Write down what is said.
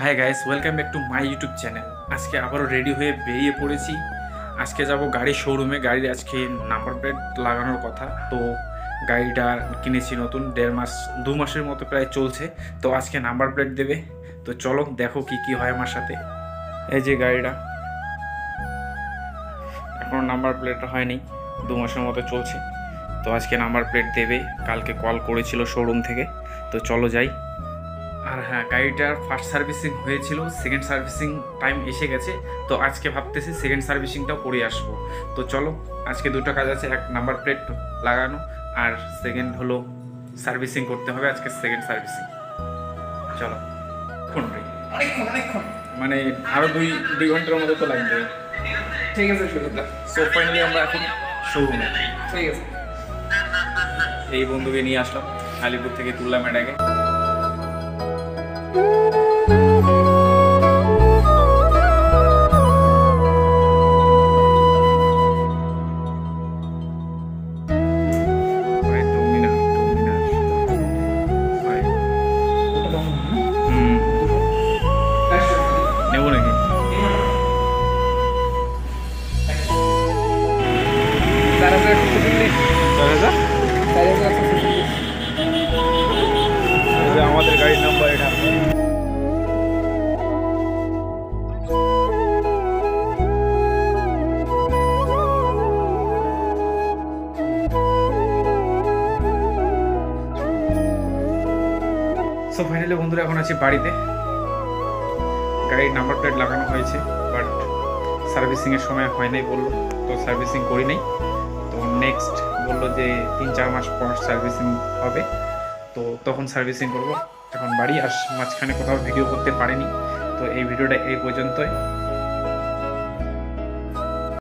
Hi guys welcome back to my YouTube channel আজকে আবারও ready হয়ে বেরিয়ে পড়েছি। আজকে যাব গাড়ির শোরুমে গাড়ির আজকে নাম্বার প্লেট লাগানোর কথা। তো গাড়িটা কিনেছি নতুন, দেড় মাস, দু মাসের মতো প্রায় চলছে। তো আজকে নাম্বার প্লেট দেবে। তো চলো দেখো কি কি হয় আমার সাথে। এই যে গাড়িটা। এখনও নাম্বার প্লেটটা হয়নি। দু মাসের মতো চলছে। তো আজকে নাম্বার প্লেট দেবে। কালকে কল করেছিল শোরুম থেকে। তো চলো যাই। আর হ্যাঁ গাড়িটার ফার্স্ট সার্ভিসিং হয়েছিল সেকেন্ড সার্ভিসিং টাইম এসে গেছে তো আজকে ভাবতেছি সেকেন্ড সার্ভিসিংটাও করে আসব। তো চলো আজকে দুটো কাজ আছে এক নাম্বার প্লেট লাগানো আর সেকেন্ড হলো সার্ভিসিং করতে হবে আজকে সেকেন্ড সার্ভিসিং চলো ফোন মানে আরও দুই দুই ঘণ্টার মতো তো লাগবে। ঠিক আছে সো ফাইনালি আমরা এখন শোরুমে ঠিক আছে। এই বন্ধুকে নিয়ে আসলাম আলিপুর থেকে তুললাম এটাকে। আমাদের গাড়ির নাম্বার এটা। সো ফাইনালি বন্ধুরা, এখন আছি বাড়িতে। গাড়ির নাম্বার প্লেট লাগানো হয়েছে বাট সার্ভিসিংয়ের সময় হয় নাই বলল, তো সার্ভিসিং করি নাই। নেক্সট বলল যে তিন, চার মাস পর সার্ভিসিং হবে। তো তখন সার্ভিসিং করব। এখন বাড়ি আস মাঝখানে কোথাও ভিডিও করতে পারিনি। তো এই ভিডিওটা এই পর্যন্তই।